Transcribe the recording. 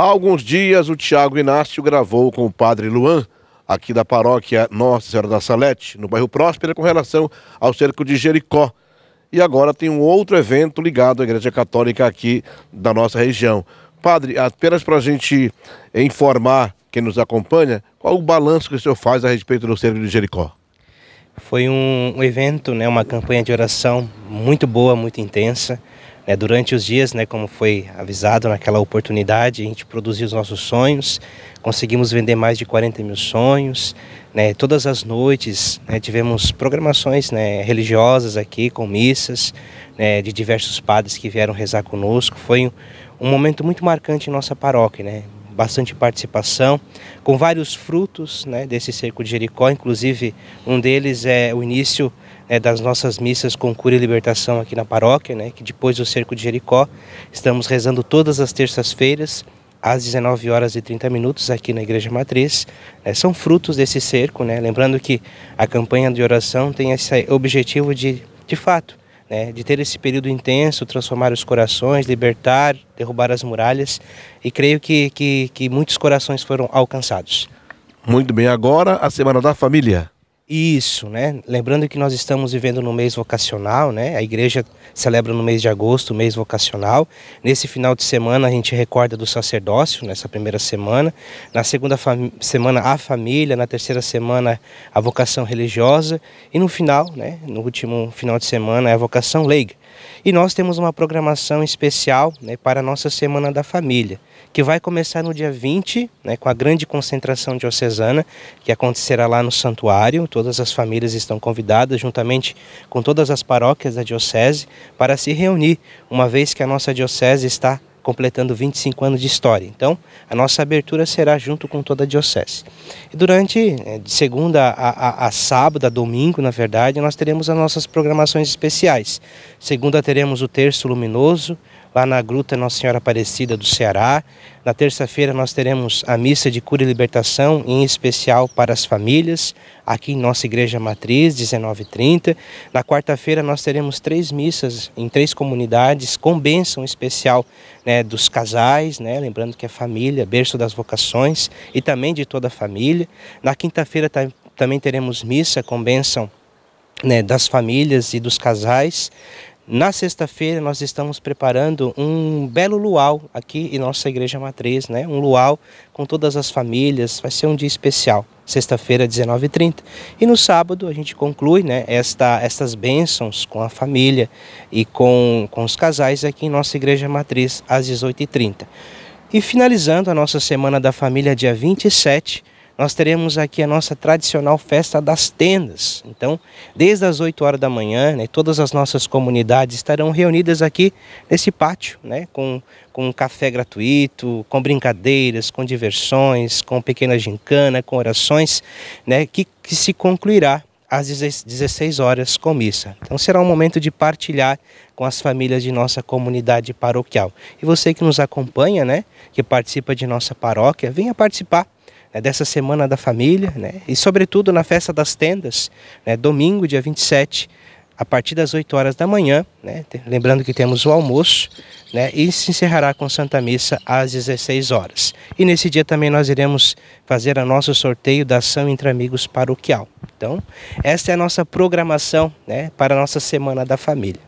Há alguns dias, o Tiago Inácio gravou com o padre Luan, aqui da paróquia Nossa Senhora da Salete, no bairro Próspera, com relação ao cerco de Jericó. E agora tem um outro evento ligado à Igreja Católica aqui da nossa região. Padre, apenas para a gente informar quem nos acompanha, qual o balanço que o senhor faz a respeito do cerco de Jericó? Foi um, evento, né, uma campanha de oração muito boa, muito intensa. Né, durante os dias, né, como foi avisado naquela oportunidade, a gente produziu os nossos sonhos, conseguimos vender mais de 40 mil sonhos. Né, todas as noites né, tivemos programações né, religiosas aqui, com missas, né, de diversos padres que vieram rezar conosco. Foi um, um momento muito marcante em nossa paróquia, né? bastante participação, com vários frutos né, desse cerco de Jericó, inclusive um deles é o início né, das nossas missas com cura e libertação aqui na paróquia, né, que depois do cerco de Jericó, estamos rezando todas as terças-feiras, às 19 horas e 30 minutos aqui na Igreja Matriz. É, são frutos desse cerco, né? lembrando que a campanha de oração tem esse objetivo de, de fato, né, de ter esse período intenso, transformar os corações, libertar, derrubar as muralhas, e creio que, que, que muitos corações foram alcançados. Muito bem, agora a Semana da Família. Isso, né? Lembrando que nós estamos vivendo no mês vocacional, né? A igreja celebra no mês de agosto o mês vocacional. Nesse final de semana a gente recorda do sacerdócio, nessa primeira semana. Na segunda semana a família, na terceira semana a vocação religiosa e no final, né, no último final de semana é a vocação leiga. E nós temos uma programação especial né, para a nossa Semana da Família, que vai começar no dia 20, né, com a grande concentração diocesana, que acontecerá lá no santuário. Todas as famílias estão convidadas, juntamente com todas as paróquias da diocese, para se reunir, uma vez que a nossa diocese está completando 25 anos de história. Então, a nossa abertura será junto com toda a diocese. E durante, eh, de segunda a, a, a, sábado, a domingo, na verdade, nós teremos as nossas programações especiais. Segunda teremos o Terço Luminoso, lá na Gruta Nossa Senhora Aparecida do Ceará. Na terça-feira nós teremos a missa de cura e libertação, em especial para as famílias, aqui em nossa igreja matriz, 19h30. Na quarta-feira nós teremos três missas em três comunidades, com bênção especial né, dos casais, né, lembrando que é família, berço das vocações, e também de toda a família. Na quinta-feira também teremos missa com bênção né, das famílias e dos casais. Na sexta-feira nós estamos preparando um belo luau aqui em nossa igreja matriz, né? Um luau com todas as famílias, vai ser um dia especial. Sexta-feira, 19h30. E no sábado a gente conclui né, esta, estas bênçãos com a família e com, com os casais aqui em nossa igreja matriz às 18h30. E finalizando a nossa Semana da Família, dia 27, nós teremos aqui a nossa tradicional festa das tendas. Então, desde as 8 horas da manhã, né, todas as nossas comunidades estarão reunidas aqui nesse pátio, né, com, com um café gratuito, com brincadeiras, com diversões, com pequena gincana, com orações, né, que, que se concluirá às 16 horas com missa. Então será um momento de partilhar com as famílias de nossa comunidade paroquial. E você que nos acompanha, né, que participa de nossa paróquia, venha participar né, dessa Semana da Família, né, e sobretudo na Festa das Tendas, né, domingo, dia 27, a partir das 8 horas da manhã, né, lembrando que temos o almoço, né, e se encerrará com Santa Missa às 16 horas. E nesse dia também nós iremos fazer o nosso sorteio da ação entre amigos paroquial. Então, esta é a nossa programação né, para a nossa Semana da Família.